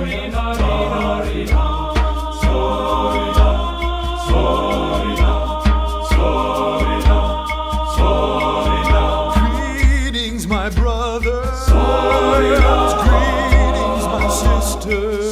Greetings, Greetings, my sister.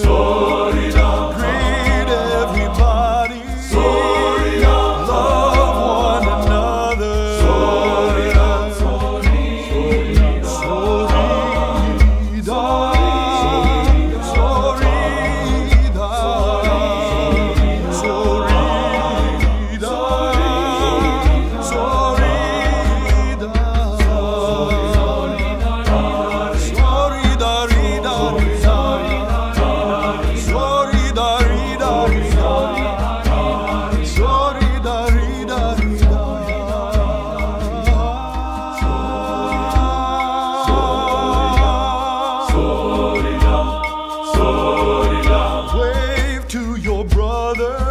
Mother.